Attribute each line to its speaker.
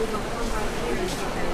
Speaker 1: 本当に。